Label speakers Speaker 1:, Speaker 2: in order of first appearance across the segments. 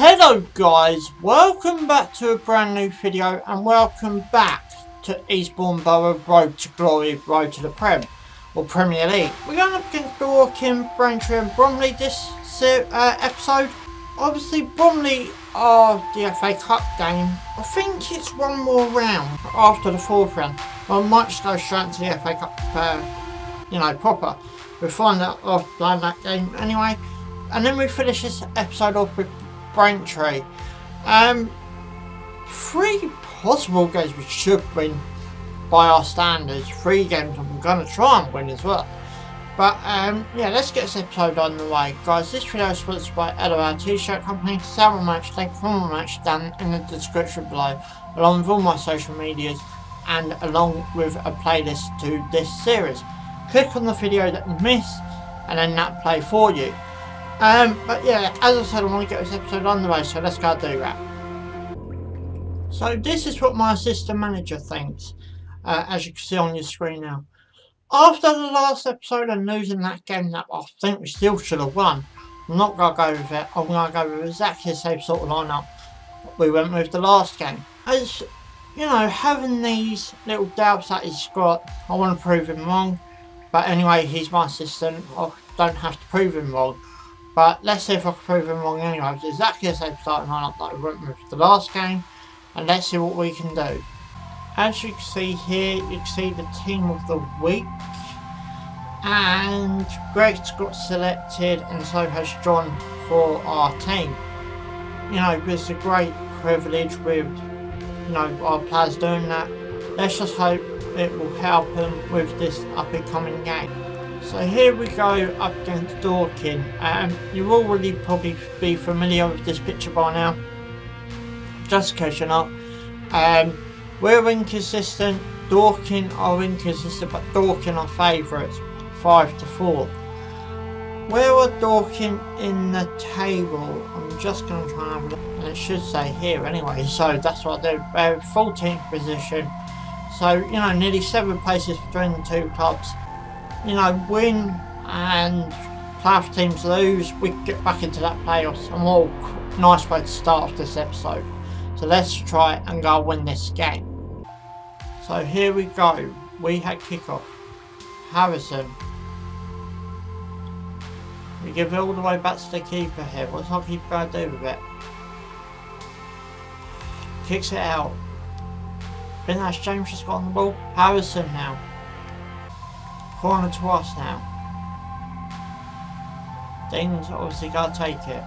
Speaker 1: Hello guys, welcome back to a brand new video and welcome back to Eastbourne Borough Road to Glory, Road to the Prem, or Premier League. We're going up against Dorking, Braintree and Bromley this uh, episode. Obviously Bromley are the FA Cup game. I think it's one more round after the fourth round. I might go straight to the FA Cup, uh, you know, proper. We'll find out playing that game anyway. And then we finish this episode off with Braintree. Um, three possible games we should win by our standards. Three games I'm going to try and win as well. But um, yeah, let's get this episode on the way. Guys, this video is sponsored by LOL T-shirt company. Sell match, link for match down in the description below. Along with all my social medias and along with a playlist to this series. Click on the video that you missed and then that play for you. Um, but yeah, as I said, I want to get this episode on the way, so let's go do that. So this is what my assistant manager thinks, uh, as you can see on your screen now. After the last episode and losing that game that I think we still should have won, I'm not going to go with it. I'm going to go with exactly the same sort of lineup we went with the last game. As, you know, having these little doubts that he's got, I want to prove him wrong. But anyway, he's my assistant. I don't have to prove him wrong. But let's see if I can prove him wrong anyway. It's exactly the same starting lineup that we went with the last game. And let's see what we can do. As you can see here, you can see the team of the week. And Greg's got selected and so has John for our team. You know, it's a great privilege with, you know, our players doing that. Let's just hope it will help them with this up and coming game. So here we go up against Dorking. Um, you'll already probably be familiar with this picture by now. Just in case you're not. Um, we're inconsistent. Dorking are inconsistent, but Dorking are favourites. 5 to 4. Where are Dorking in the table? I'm just going to try and have a look. And it should say here anyway, so that's what. They're 14th position. So, you know, nearly 7 places between the two clubs you know, win and half teams lose, we get back into that playoffs. A nice way to start off this episode. So let's try and go win this game. So here we go. We had kickoff. Harrison. We give it all the way back to the keeper here. What's our keeper going to do with it? Kicks it out. Ash James just got on the ball. Harrison now. Corner to us now. Ding's obviously got to take it.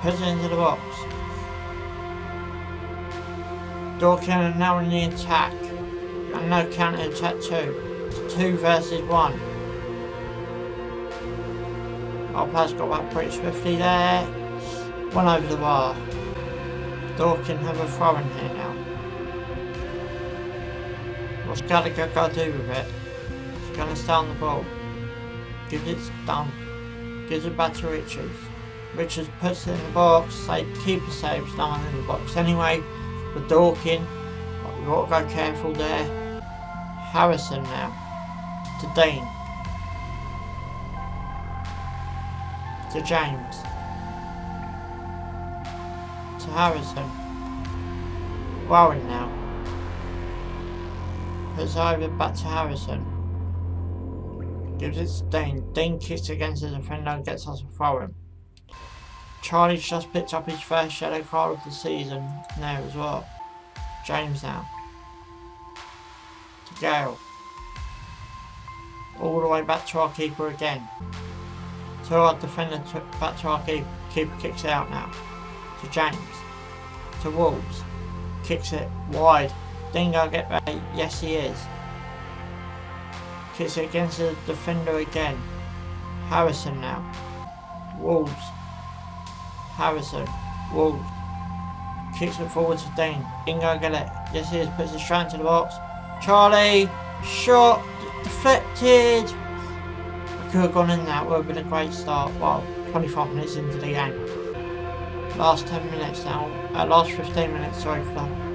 Speaker 1: Puts it into the box. Dorking now in the attack. And no counter attack too. Two versus one. Our player's got back pretty swiftly there. One over the bar. Dorking have a throw in here now. What's Gallagher got to go do with it? He's going to stay on the ball. Gives it done. Gives it back to Richards. Richards puts it in the box. Say, keeper saves one in the box. Anyway, The Dorking, we've got to go careful there. Harrison now. To Dean. To James. To Harrison. Warren now. Puts over back to Harrison. Gives it to Dane. Dane kicks against the defender and gets us a throw in. Charlie's just picked up his first yellow card of the season now as well. James now. To Gale. All the way back to our keeper again. To our defender to, back to our keeper. Keeper kicks it out now. To James. To Wolves. Kicks it wide Dingo get ready. Yes, he is. Kicks against the defender again. Harrison now. Wolves. Harrison. Wolves. Kicks it forward to Dane. Dingo get it. Yes, he is. Puts it straight into the box. Charlie. Shot. Deflected. Could have gone in that. Would have been a great start. Well, 25 minutes into the game. Last 10 minutes now. Uh, last 15 minutes, sorry for that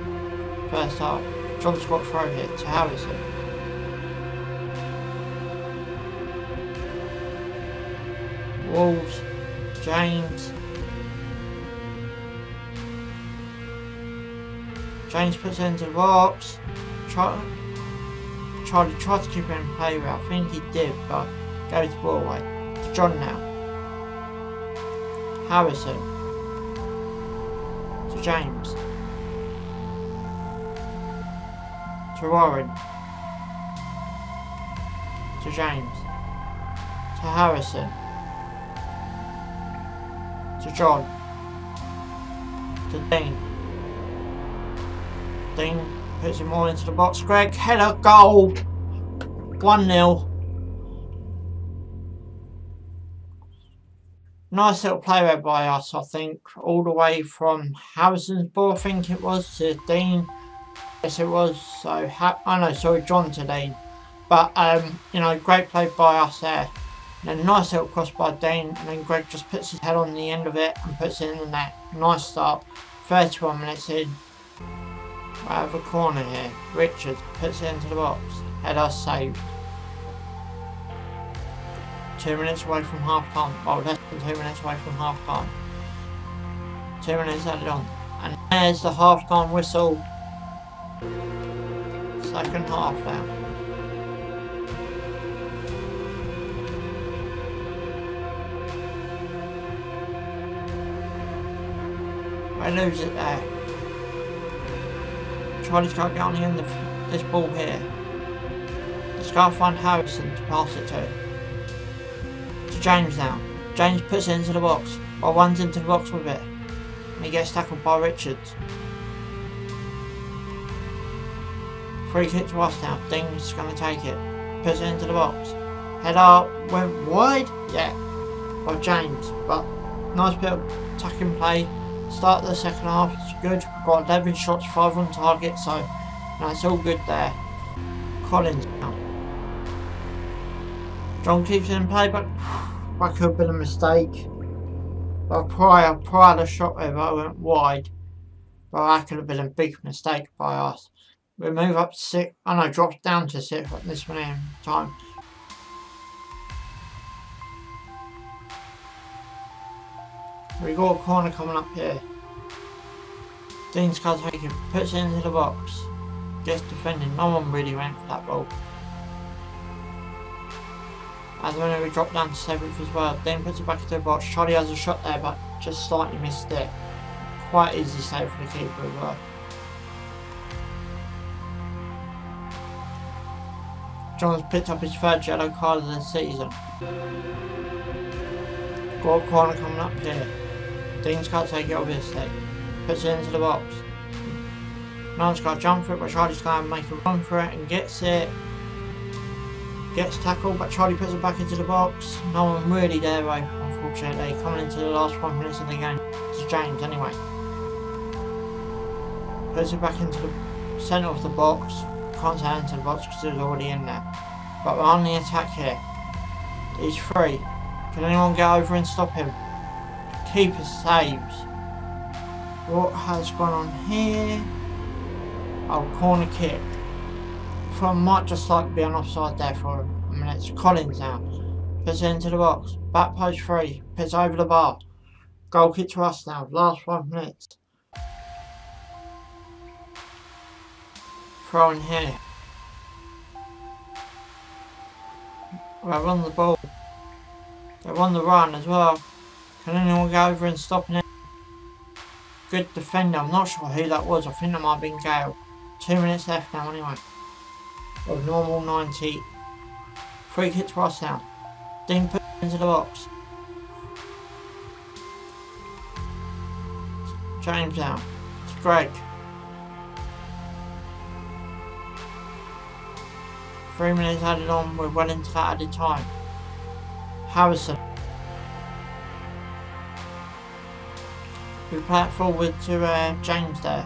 Speaker 1: first up. John squat throw hit to Harrison. Wolves, James. James puts it into the box. Charlie tried to keep him in play, I think he did, but gave the ball away. To John now. Harrison. To James. To Warren. To James. To Harrison. To John. To Dean. Dean puts him all into the box. Greg, header, goal. 1-0. Nice little play there by us, I think. All the way from Harrison's ball, I think it was, to Dean. Yes, it was. So, ha I know, sorry, John today. But, um, you know, great play by us there. And then nice little cross by Dean. And then Greg just puts his head on the end of it and puts it in the net. Nice start. 31 minutes in. Out of a corner here. Richards puts it into the box. Header saved. Two minutes away from half time. Well, less than two minutes away from half time. Two minutes added on. And there's the half time whistle. Second half now. I lose it there. Charlie's got get the end of this ball here. He's got to find Harrison to pass it to. To James now. James puts it into the box. Or runs into the box with it. And he gets tackled by Richards. Free kick to us now. Ding's going to take it. Puts it into the box. Head up. Went wide. Yeah. By James. But nice bit of attacking play. Start the second half. It's good. Got 11 shots, 5 on target. So that's all good there. Collins now. John keeps it in play, but that could have been a mistake. But prior, prior to the shot over, I went wide. But that could have been a big mistake by us. We move up to six. and oh I know, drops down to six at this minute in time. We got a corner coming up here. Dean's got to take puts it into the box. Gets defending. No one really went for that ball. And then we drop down to seventh as well. Dean puts it back into the box. Charlie has a shot there, but just slightly missed it. Quite easy save for the keeper as well. John's picked up his third yellow card of the season. Got a corner coming up here. Dean's can't take it obviously. Puts it into the box. Nolan's got to jump for it, but Charlie's going to make a run for it and gets it. Gets tackled, but Charlie puts it back into the box. No one really there though, unfortunately. Coming into the last five minutes of the game. It's James anyway. Puts it back into the centre of the box. Can't say into the box because it's already in there. But we're on the attack here. He's free. Can anyone get over and stop him? Keeper saves. What has gone on here? Oh, corner kick. From might just like be an offside there for a minute. It's Collins now. Puts it into the box. Back post three. Puts over the bar. Goal kick to us now. Last five minutes. Throw in here. Right, run the ball. They're on the run as well. Can anyone go over and stop it? Good defender. I'm not sure who that was. I think that might have been Gale. Two minutes left now anyway. Of normal 90. Free kick to us now. Dean put into the box. James out. It's Greg. Three minutes added on. We're well into that added time. Harrison. We play it forward to uh, James there.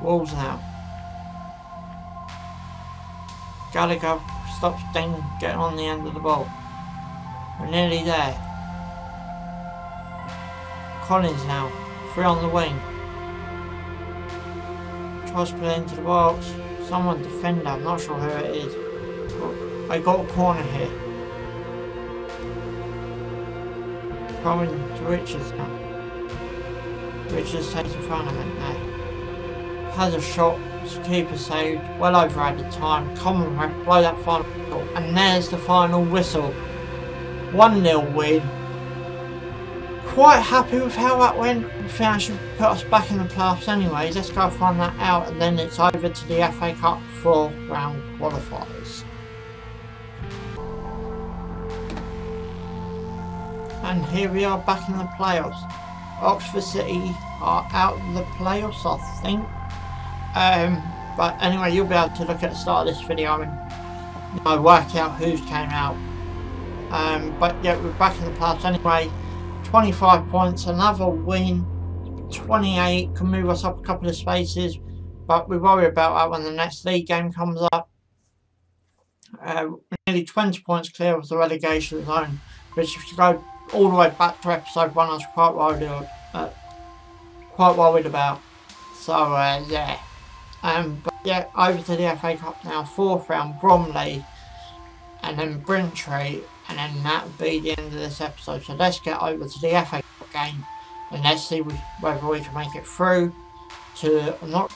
Speaker 1: Walls now. Gallagher stops Dean getting on the end of the ball. We're nearly there. Collins now. Free on the wing. Tries to play into the box. Someone defender, I'm not sure who it is. I got a corner here. Probably to Richards now. Richards takes the of it now. has a shot, keeper saved, well over added time, common ref, blow that final whistle, and there's the final whistle. 1-0 win. Quite happy with how that went. I think I should put us back in the playoffs anyway. Let's go find that out and then it's over to the FA Cup for round qualifiers. And here we are back in the playoffs. Oxford City are out of the playoffs, I think. Um, but anyway, you'll be able to look at the start of this video and you know, work out who's came out. Um, but yeah, we're back in the playoffs anyway. 25 points, another win. 28 can move us up a couple of spaces, but we worry about that when the next league game comes up. Uh, nearly 20 points clear of the relegation zone, which if you go all the way back to episode 1 I was quite worried, uh, quite worried about. So uh, yeah. Um, but yeah, over to the FA Cup now. Fourth round, Bromley, and then Braintree, and then that will be the end of this episode. So let's get over to the FA Cup game, and let's see whether we can make it through. To I'm not,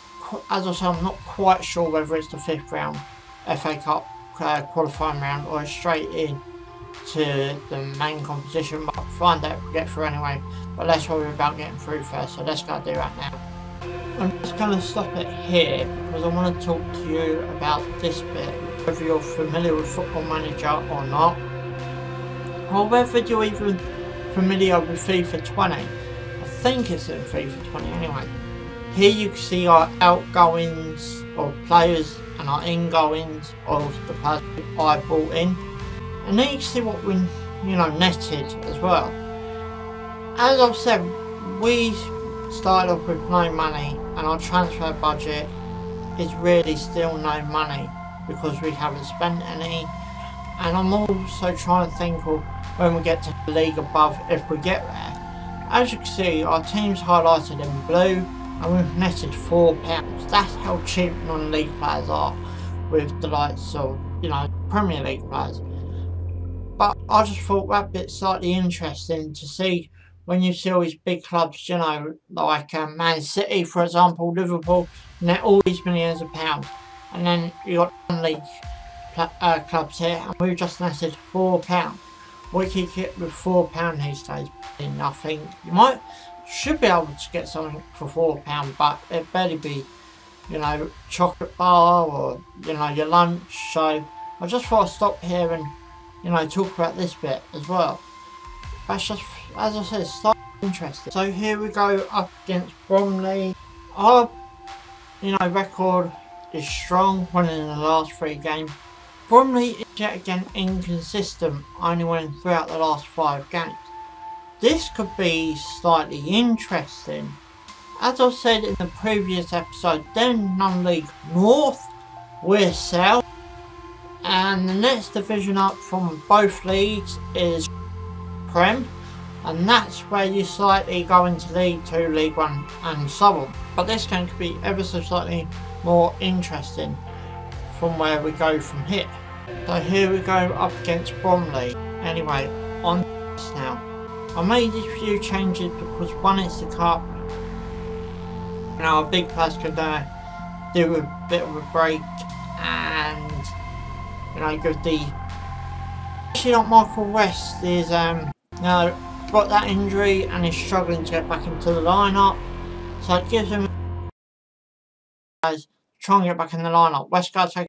Speaker 1: as I said, I'm not quite sure whether it's the fifth round FA Cup uh, qualifying round or straight in to the main competition. But find out if we get through anyway. But let's worry about getting through first. So let's go do that now. I'm just going to stop it here because I want to talk to you about this bit, whether you're familiar with Football Manager or not, whether you're even familiar with FIFA 20. I think it's in FIFA 20 anyway. Here you can see our outgoings of players and our ingoings of the players I brought in. And then you can see what we, you know, netted as well. As I've said, we started off with no money and our transfer budget is really still no money because we haven't spent any and I'm also trying to think of when we get to the league above if we get there. As you can see our team's highlighted in blue and we've netted £4. That's how cheap non-league players are with the likes of, you know, Premier League players. But I just thought that bit slightly interesting to see when you see all these big clubs, you know, like um, Man City, for example, Liverpool, net all these millions of pounds. And then you got uh, clubs here, and we've just netted four pounds. We can get with four pound these days. Think you might should be able to get something for four pound, but it better be, you know, chocolate bar or you know your lunch. So I just thought I'd stop here and you know talk about this bit as well. That's just as I said, it's interesting. So here we go up against Bromley. Our, you know, record is strong, winning the last three games. Bromley is yet again inconsistent, only winning throughout the last five games. This could be slightly interesting. As I said in the previous episode, then non-league north, we're south. And the next division up from both leagues is Prem and that's where you slightly go into League 2, League 1 and so on. But this game could be ever so slightly more interesting from where we go from here. So here we go up against Bromley. Anyway, on now. I made a few changes because one is the cup. Now a big plus could uh, do a bit of a break and you know give the actually not Michael West is um now got that injury and is struggling to get back into the lineup. So it gives him guys try and get back in the lineup. Westgard take